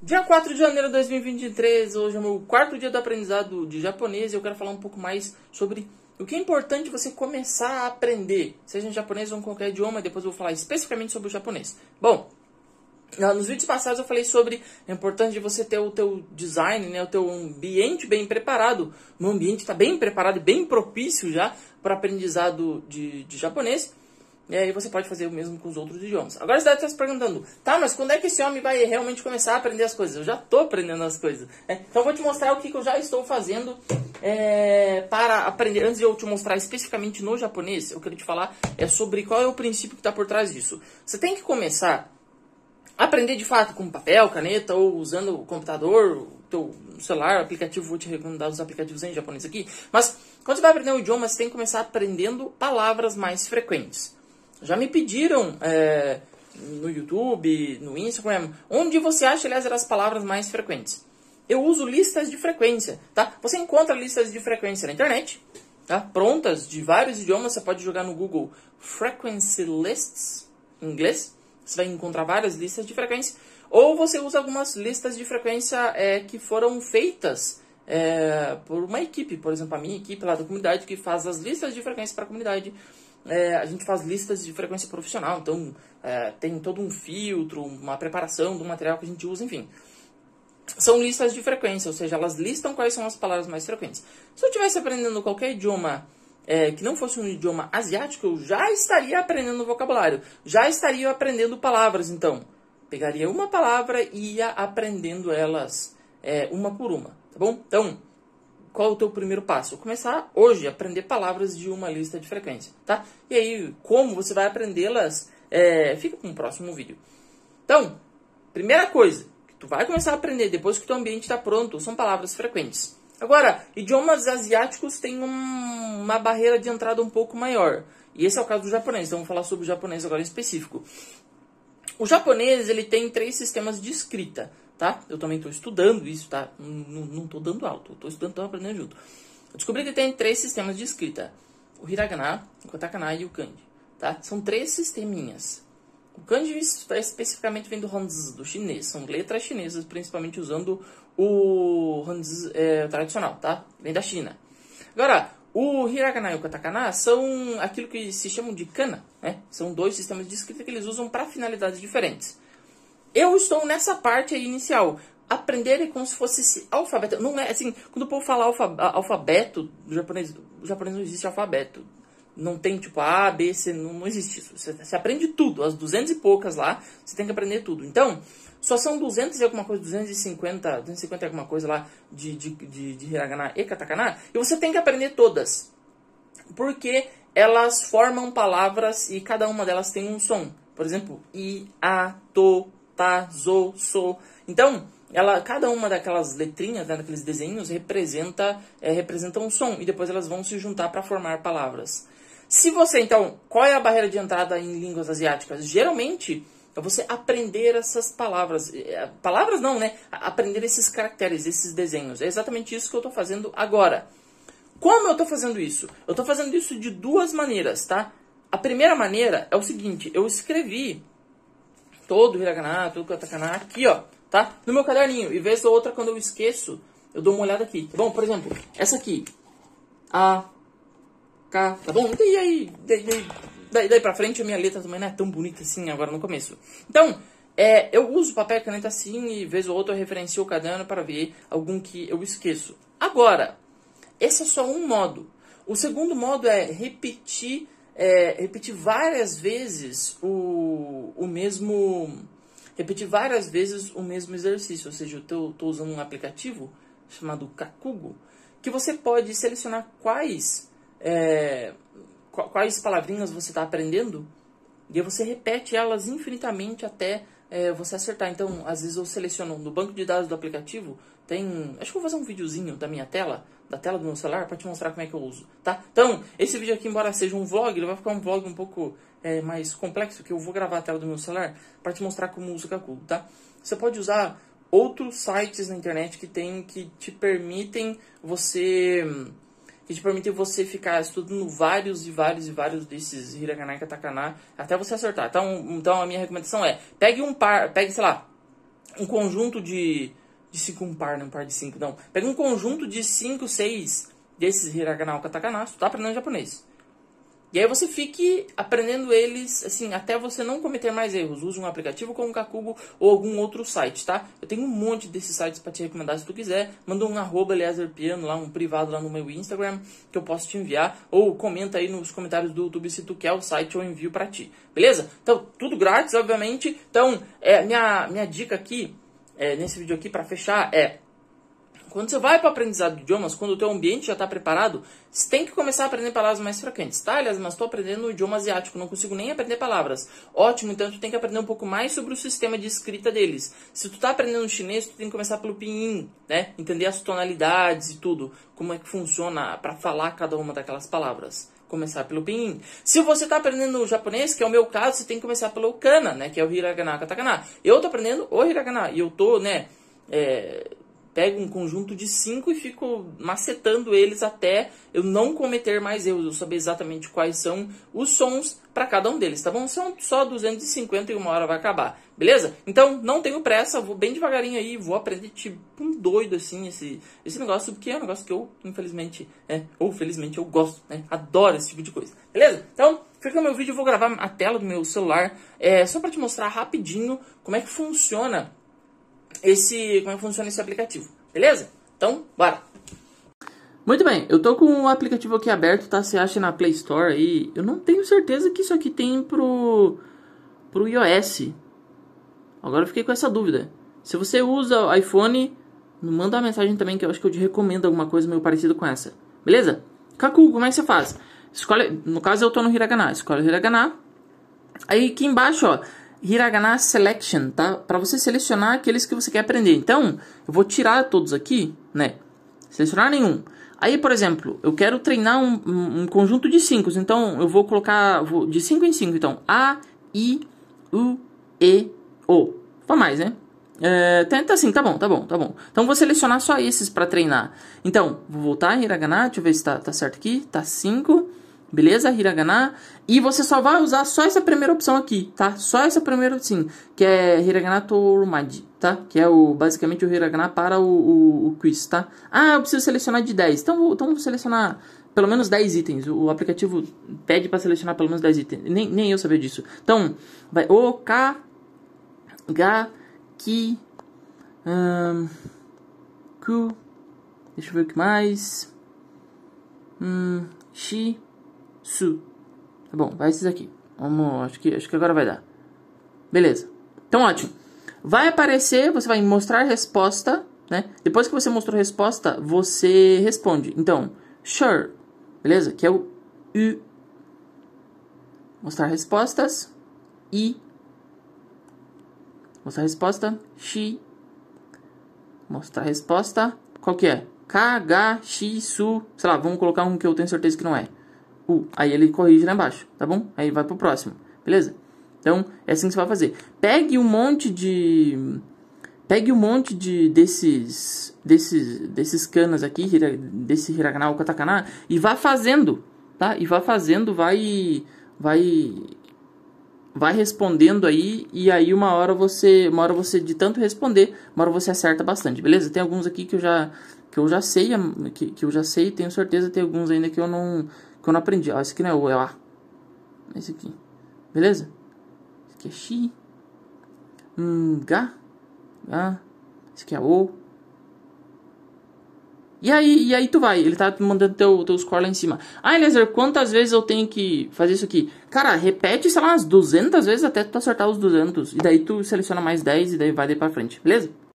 Dia 4 de janeiro de 2023, hoje é o meu quarto dia do aprendizado de japonês e eu quero falar um pouco mais sobre o que é importante você começar a aprender, seja em japonês ou em qualquer idioma, depois eu vou falar especificamente sobre o japonês. Bom, nos vídeos passados eu falei sobre a importância de você ter o teu design, né, o teu ambiente bem preparado. O meu ambiente está bem preparado e bem propício já para aprendizado de, de japonês. E aí você pode fazer o mesmo com os outros idiomas. Agora você deve estar se perguntando, tá, mas quando é que esse homem vai realmente começar a aprender as coisas? Eu já estou aprendendo as coisas. É, então eu vou te mostrar o que, que eu já estou fazendo é, para aprender. Antes de eu te mostrar especificamente no japonês, eu quero te falar é sobre qual é o princípio que está por trás disso. Você tem que começar a aprender de fato com papel, caneta ou usando o computador, teu celular, aplicativo, vou te recomendar os aplicativos em japonês aqui. Mas quando você vai aprender um idioma, você tem que começar aprendendo palavras mais frequentes. Já me pediram é, no YouTube, no Instagram, onde você acha, aliás, as palavras mais frequentes. Eu uso listas de frequência, tá? Você encontra listas de frequência na internet, tá? Prontas, de vários idiomas. Você pode jogar no Google Frequency Lists, em inglês. Você vai encontrar várias listas de frequência. Ou você usa algumas listas de frequência é, que foram feitas é, por uma equipe, por exemplo, a minha equipe lá da comunidade, que faz as listas de frequência para a comunidade é, a gente faz listas de frequência profissional, então é, tem todo um filtro, uma preparação do material que a gente usa, enfim. São listas de frequência, ou seja, elas listam quais são as palavras mais frequentes. Se eu estivesse aprendendo qualquer idioma é, que não fosse um idioma asiático, eu já estaria aprendendo vocabulário, já estaria aprendendo palavras, então. Pegaria uma palavra e ia aprendendo elas é, uma por uma, tá bom? Então, qual é o teu primeiro passo? Começar hoje a aprender palavras de uma lista de frequência, tá? E aí, como você vai aprendê-las, é, fica com o próximo vídeo. Então, primeira coisa que tu vai começar a aprender depois que o teu ambiente está pronto são palavras frequentes. Agora, idiomas asiáticos têm um, uma barreira de entrada um pouco maior. E esse é o caso do japonês. Então, vamos falar sobre o japonês agora em específico. O japonês ele tem três sistemas de escrita tá? Eu também estou estudando isso, tá? Não estou dando alto, estou estudando, estou aprendendo junto. Eu descobri que tem três sistemas de escrita: o hiragana, o katakana e o kanji, tá? São três sisteminhas. O kanji especificamente vem do Hanzi, do chinês. São letras chinesas, principalmente usando o Hanzi é, tradicional, tá? Vem da China. Agora, o hiragana e o katakana são aquilo que se chamam de kana, né? São dois sistemas de escrita que eles usam para finalidades diferentes. Eu estou nessa parte inicial. Aprender é como se fosse esse alfabeto. Não é assim, quando o povo fala alfa, alfabeto, o japonês, o japonês não existe alfabeto. Não tem tipo A, B, C, não, não existe isso. Você, você aprende tudo, as 200 e poucas lá, você tem que aprender tudo. Então, só são 200 e alguma coisa, 250, 250 e alguma coisa lá de, de, de, de hiragana e katakana, e você tem que aprender todas. Porque elas formam palavras e cada uma delas tem um som. Por exemplo, i, a, to, tá, zo, so. Então, ela, cada uma daquelas letrinhas, né, daqueles desenhos, representa, é, representa um som. E depois elas vão se juntar para formar palavras. Se você, então, qual é a barreira de entrada em línguas asiáticas? Geralmente, é você aprender essas palavras. É, palavras não, né? Aprender esses caracteres, esses desenhos. É exatamente isso que eu estou fazendo agora. Como eu estou fazendo isso? Eu estou fazendo isso de duas maneiras, tá? A primeira maneira é o seguinte: eu escrevi todo o hiragana, todo o katakana aqui, ó, tá? No meu caderninho. E vez ou outra, quando eu esqueço, eu dou uma olhada aqui. Bom, por exemplo, essa aqui. A, Tá bom? E aí, daí, daí, daí pra frente, a minha letra também não é tão bonita assim agora no começo. Então, é, eu uso papel e caneta assim e vez ou outra eu referencio o caderno para ver algum que eu esqueço. Agora, esse é só um modo. O segundo modo é repetir é, repetir várias vezes o, o mesmo repetir várias vezes o mesmo exercício, ou seja, eu estou usando um aplicativo chamado Kakugo, que você pode selecionar quais é, quais palavrinhas você está aprendendo e aí você repete elas infinitamente até é, você acertar. Então, às vezes eu seleciono no banco de dados do aplicativo, tem. Acho que vou fazer um videozinho da minha tela, da tela do meu celular, para te mostrar como é que eu uso, tá? Então, esse vídeo aqui, embora seja um vlog, ele vai ficar um vlog um pouco é, mais complexo, que eu vou gravar a tela do meu celular para te mostrar como usa o Kakugo, tá? Você pode usar outros sites na internet que tem que te permitem você que te permitem você ficar estudando vários e vários e vários desses hiragana e katakana até você acertar. Então, então a minha recomendação é, pegue um par, pegue, sei lá, um conjunto de. De cinco, um par, não um par de cinco, não. Pega um conjunto de cinco, seis desses hiragana ou katakana, tu tá aprendendo japonês. E aí você fique aprendendo eles, assim, até você não cometer mais erros. Use um aplicativo como o Kakugo ou algum outro site, tá? Eu tenho um monte desses sites para te recomendar se tu quiser. Manda um arroba Piano lá, um privado lá no meu Instagram, que eu posso te enviar. Ou comenta aí nos comentários do YouTube se tu quer o site, eu envio para ti. Beleza? Então, tudo grátis, obviamente. Então, é, minha, minha dica aqui, é, nesse vídeo aqui, para fechar, é quando você vai para o aprendizado de idiomas, quando o teu ambiente já está preparado, você tem que começar a aprender palavras mais frequentes, tá? Aliás, mas estou aprendendo o idioma asiático, não consigo nem aprender palavras. Ótimo, então tu tem que aprender um pouco mais sobre o sistema de escrita deles. Se tu está aprendendo chinês, tu tem que começar pelo pinyin, né? Entender as tonalidades e tudo, como é que funciona para falar cada uma daquelas palavras começar pelo pinyin. Se você está aprendendo japonês, que é o meu caso, você tem que começar pelo kana, né? Que é o hiragana, katakana. Eu estou aprendendo o hiragana e eu tô, né? É, pego um conjunto de cinco e fico macetando eles até eu não cometer mais erros, eu saber exatamente quais são os sons para cada um deles, tá bom? São só 250 e uma hora vai acabar, beleza? Então não tenho pressa, vou bem devagarinho aí, vou aprender tipo um doido assim esse, esse negócio, porque é um negócio que eu, infelizmente, é, ou felizmente eu gosto, né? Adoro esse tipo de coisa, beleza? Então, fica o meu vídeo, eu vou gravar a tela do meu celular, é, só para te mostrar rapidinho como é que funciona esse como é que funciona esse aplicativo, beleza? Então, bora! Muito bem, eu tô com o aplicativo aqui aberto, tá? Você acha na Play Store aí. Eu não tenho certeza que isso aqui tem pro, pro iOS. Agora eu fiquei com essa dúvida. Se você usa iPhone, me manda uma mensagem também que eu acho que eu te recomendo alguma coisa meio parecida com essa. Beleza? Kaku, como é que você faz? Escolhe, no caso eu tô no Hiragana, escolhe o Hiragana. Aí aqui embaixo, ó, Hiragana Selection, tá? Para você selecionar aqueles que você quer aprender. Então, eu vou tirar todos aqui, né? Selecionar nenhum. Aí, por exemplo, eu quero treinar um, um, conjunto de cinco. Então, eu vou colocar vou, de cinco em cinco. Então, A, I, U, E, O. Para mais, né? É, tenta assim, tá bom, tá bom, tá bom. Então, vou selecionar só esses para treinar. Então, vou voltar em Hiragana, deixa eu ver se tá, tá certo aqui. Tá 5. Beleza? Hiragana. E você só vai usar só essa primeira opção aqui, tá? Só essa primeira opção, que é Hiragana Torumaji, tá? Que é o, basicamente o Hiragana para o, o, o, quiz, tá? Ah, eu preciso selecionar de 10. Então, vou, então vou selecionar pelo menos 10 itens. O, aplicativo pede para selecionar pelo menos 10 itens. Nem, nem eu sabia disso. Então, vai O, K, G, Ki, Ku, deixa eu ver o que mais. Hum, Shi, Su. Tá bom, vai esses aqui. Vamos, acho que, acho que agora vai dar. Beleza. Então, ótimo. Vai aparecer, você vai mostrar resposta, né? Depois que você mostrou resposta, você responde. Então, sure. Beleza? Que é o U. Mostrar respostas. I. Mostrar resposta. Shi. Mostrar resposta. Qual que é? K, H, X, Su. Sei lá, vamos colocar um que eu tenho certeza que não é. U. Aí ele corrige lá embaixo, tá bom? Aí vai pro próximo, beleza? Então, é assim que você vai fazer. Pegue um monte de... Pegue um monte de desses desses desses canas aqui, desse hiragana ou katakana e vá fazendo, tá? E vá fazendo, vai vai vai respondendo aí e aí uma hora você, uma hora você de tanto responder, uma hora você acerta bastante, beleza? Tem alguns aqui que eu já que eu já sei, que, que eu já sei, tenho certeza, tem alguns ainda que eu não que eu aprendi. Ó, esse aqui não é o, é o A. Esse aqui. Beleza? Esse aqui é X. Hum, G. H. Esse aqui é O. E aí, e aí tu vai, ele tá mandando teu, teu score lá em cima. Ah, Eliezer, quantas vezes eu tenho que fazer isso aqui? Cara, repete, sei lá, umas 200 vezes até tu acertar os 200. E daí tu seleciona mais 10 e daí vai daí pra frente, beleza?